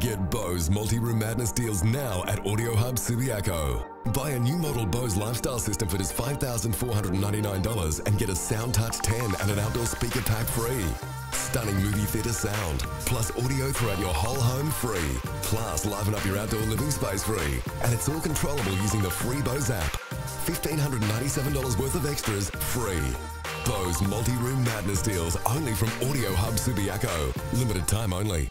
Get Bose multi-room madness deals now at Audio Hub Subiaco. Buy a new model Bose lifestyle system for just $5,499 and get a Sound Touch 10 and an outdoor speaker pack free. Stunning movie theatre sound, plus audio throughout your whole home free. Plus liven up your outdoor living space free. And it's all controllable using the free Bose app. $1,597 worth of extras free. Bose multi-room madness deals only from Audio Hub Subiaco. Limited time only.